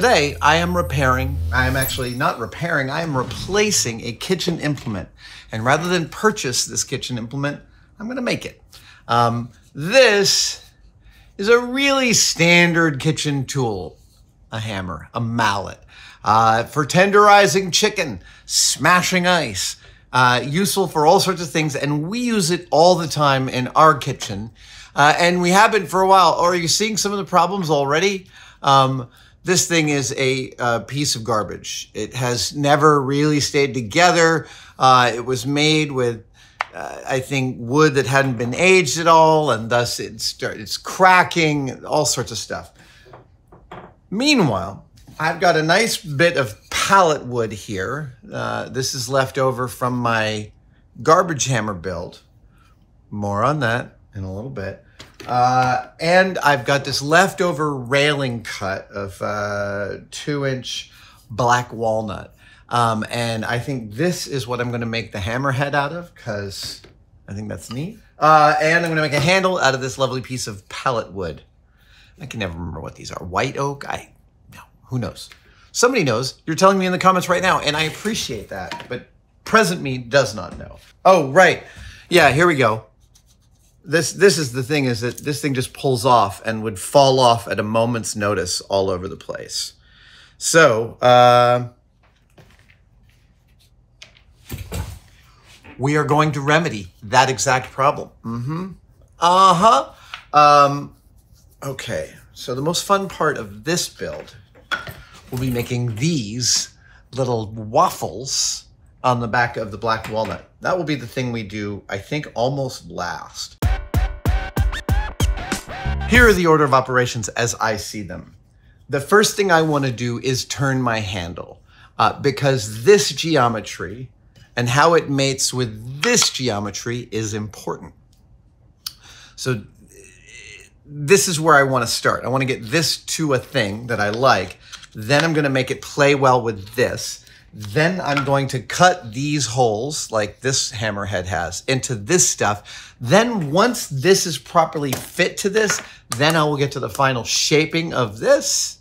today I am repairing, I am actually not repairing, I am replacing a kitchen implement. And rather than purchase this kitchen implement, I'm gonna make it. Um, this is a really standard kitchen tool, a hammer, a mallet, uh, for tenderizing chicken, smashing ice, uh, useful for all sorts of things. And we use it all the time in our kitchen. Uh, and we have been for a while. Or are you seeing some of the problems already? Um, this thing is a, a, piece of garbage. It has never really stayed together. Uh, it was made with, uh, I think, wood that hadn't been aged at all, and thus it's, it's cracking, all sorts of stuff. Meanwhile, I've got a nice bit of pallet wood here. Uh, this is left over from my garbage hammer build. More on that in a little bit. Uh, and I've got this leftover railing cut of uh, two inch black walnut. Um, and I think this is what I'm going to make the hammerhead out of because I think that's neat. Uh, and I'm going to make a handle out of this lovely piece of pallet wood. I can never remember what these are. White oak? I, no, who knows? Somebody knows. You're telling me in the comments right now, and I appreciate that. But present me does not know. Oh, right. Yeah, here we go this this is the thing is that this thing just pulls off and would fall off at a moment's notice all over the place. So uh, we are going to remedy that exact problem. Mm-hmm. Uh-huh. Um, okay. So the most fun part of this build will be making these little waffles on the back of the black walnut. That will be the thing we do, I think, almost last. Here are the order of operations as I see them. The first thing I want to do is turn my handle uh, because this geometry and how it mates with this geometry is important. So this is where I want to start. I want to get this to a thing that I like. Then I'm going to make it play well with this. Then I'm going to cut these holes like this hammerhead has into this stuff. Then once this is properly fit to this, then I will get to the final shaping of this.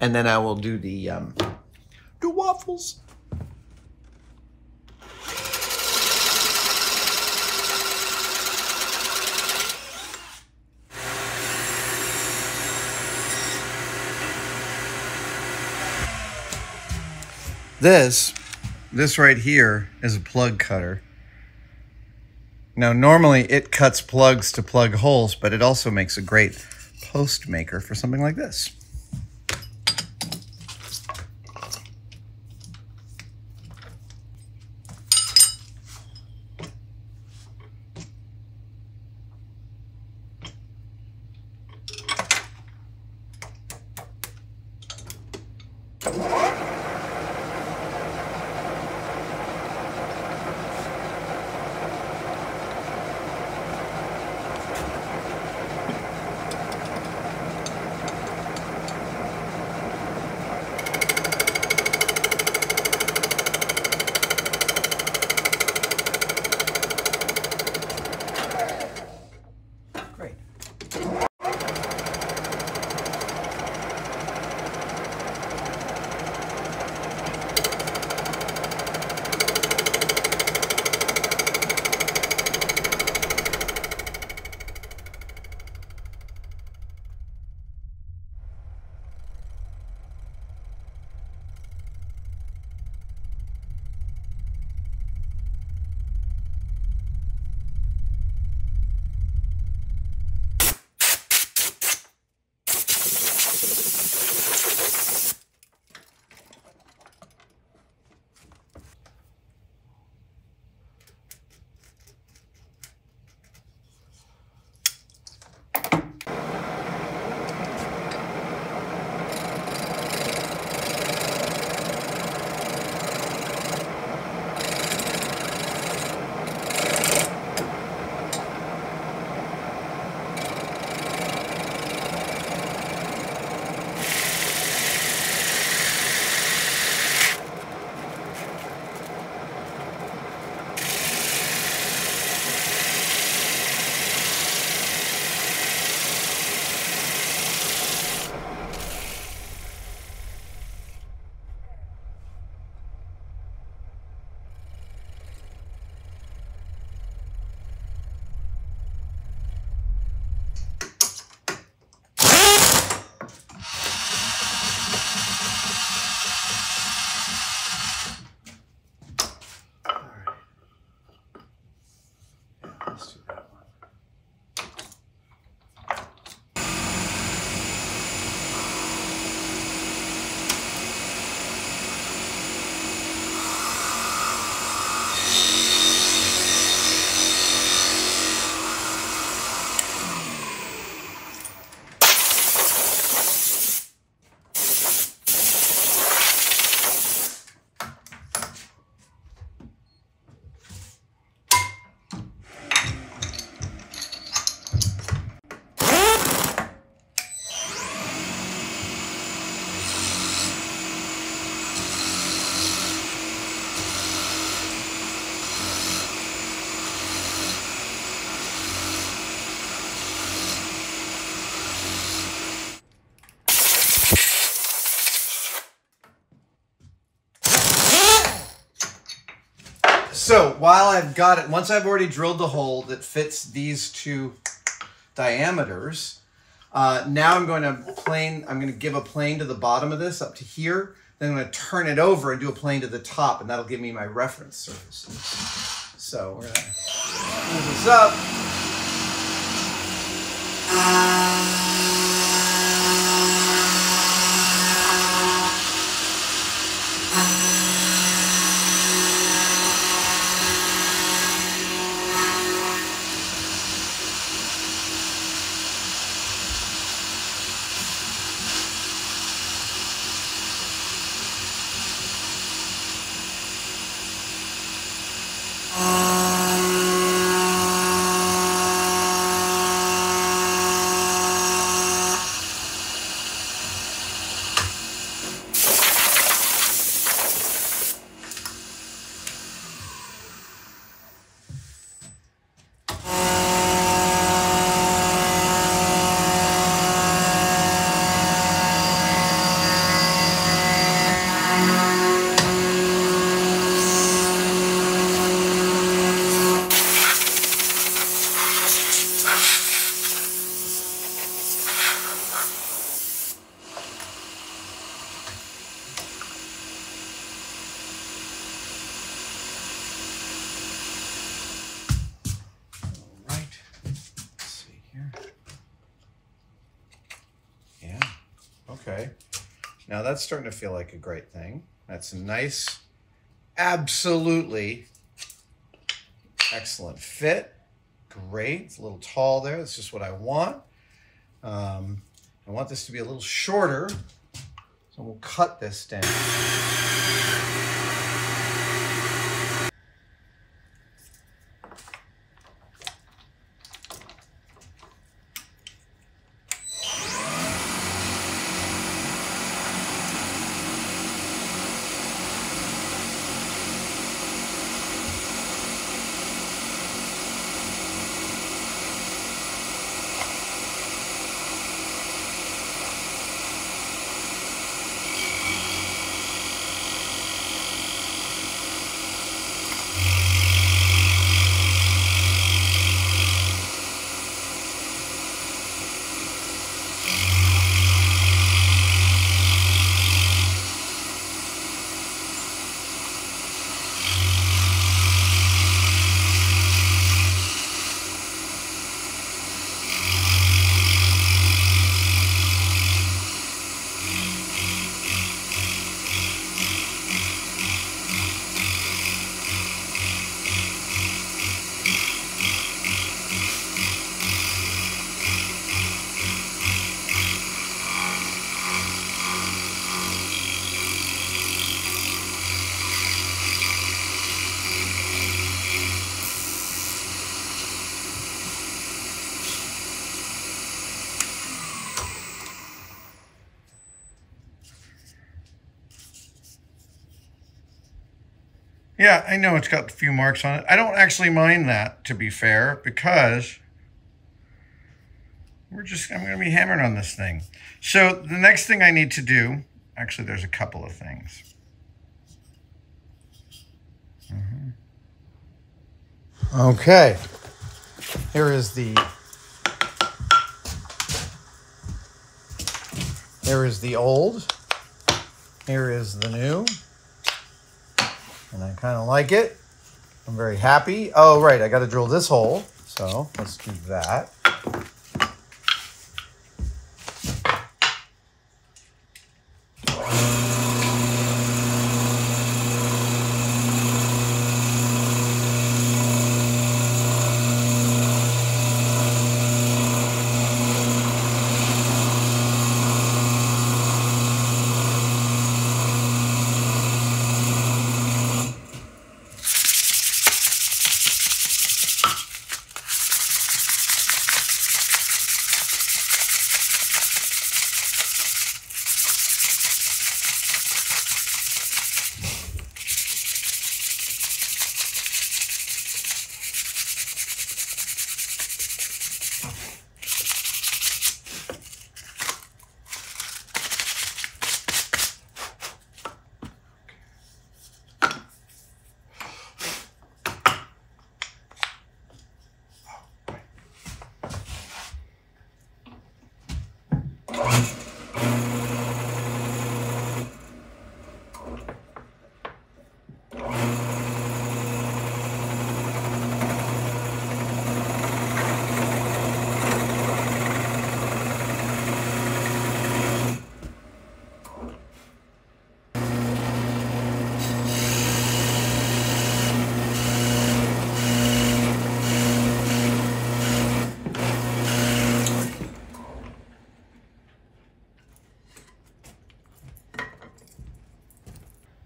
And then I will do the, um, the waffles. This, this right here is a plug cutter. Now, normally it cuts plugs to plug holes, but it also makes a great post maker for something like this. While I've got it, once I've already drilled the hole that fits these two diameters, uh, now I'm going to plane, I'm going to give a plane to the bottom of this up to here. Then I'm going to turn it over and do a plane to the top, and that'll give me my reference surface. So we're going to move this up. Right. Okay. Now that's starting to feel like a great thing. That's a nice, absolutely excellent fit. Great. It's a little tall there. That's just what I want. Um, I want this to be a little shorter. So we'll cut this down. Yeah, I know it's got a few marks on it. I don't actually mind that, to be fair, because we're just, I'm going to be hammering on this thing. So the next thing I need to do, actually, there's a couple of things. Mm-hmm. Okay. Here is the Here is the old. Here is the new. And I kind of like it. I'm very happy. Oh, right, I got to drill this hole. So let's do that.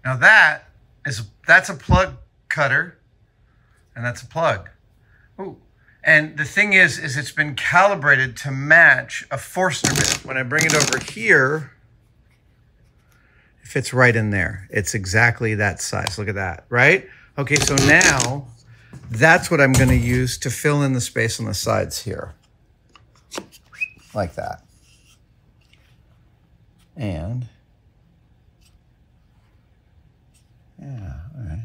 Now that is that's a plug cutter, and that's a plug. Ooh. And the thing is, is it's been calibrated to match a Forstner bit. When I bring it over here, it fits right in there. It's exactly that size. Look at that, right? Okay, so now that's what I'm going to use to fill in the space on the sides here. Like that. And, yeah, all right.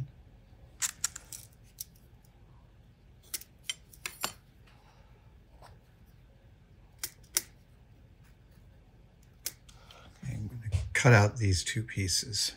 I'm going to cut out these two pieces.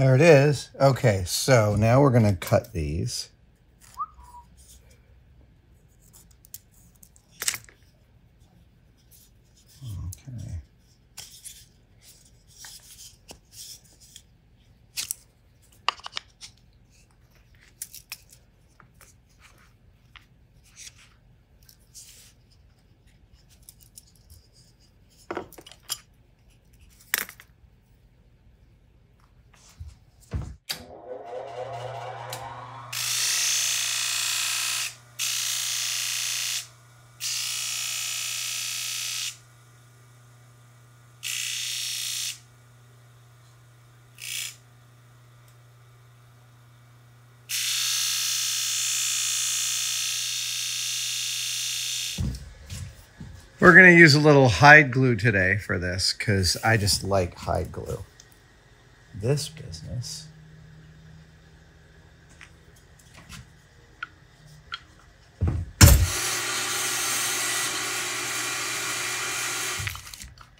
There it is. Okay, so now we're going to cut these. Okay. We're going to use a little hide glue today for this because I just like hide glue. This business.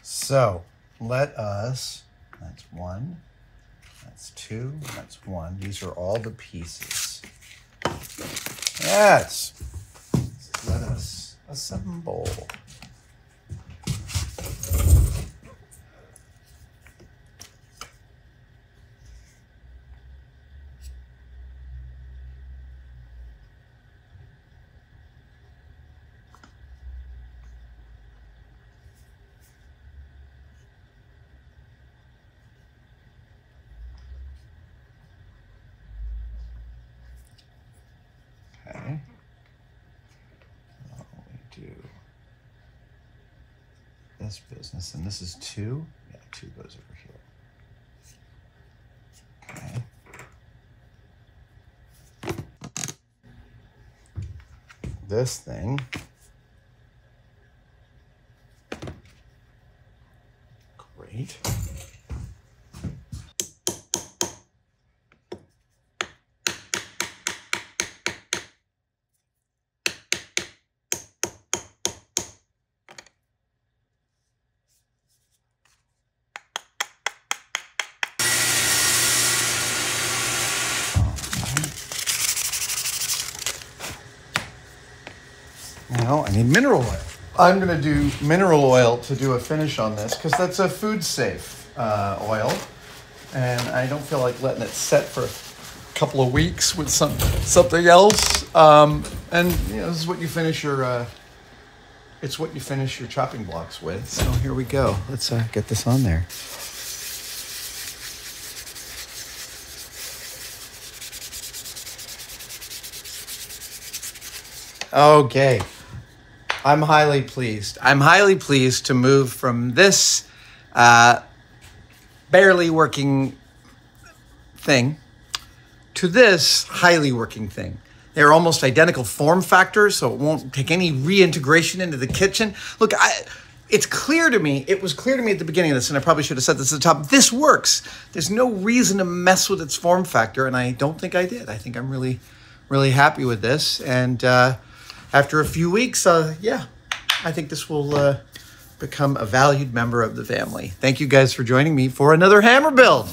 So let us, that's one, that's two, that's one. These are all the pieces. Yes. Let us assemble. Okay. Now we do this business, and this is two. Yeah, two goes over here. Okay. This thing. Great. Now I need mineral oil. I'm going to do mineral oil to do a finish on this because that's a food safe uh, oil. And I don't feel like letting it set for a couple of weeks with some something else. Um, and you know, this is what you finish your uh, it's what you finish your chopping blocks with. So here we go. Let's uh, get this on there. Okay. I'm highly pleased. I'm highly pleased to move from this uh, barely working thing to this highly working thing. They're almost identical form factors, so it won't take any reintegration into the kitchen. Look, I, it's clear to me, it was clear to me at the beginning of this, and I probably should have said this at the top. This works. There's no reason to mess with its form factor, and I don't think I did. I think I'm really, really happy with this. And uh, after a few weeks, uh, yeah, I think this will uh, become a valued member of the family. Thank you guys for joining me for another hammer build.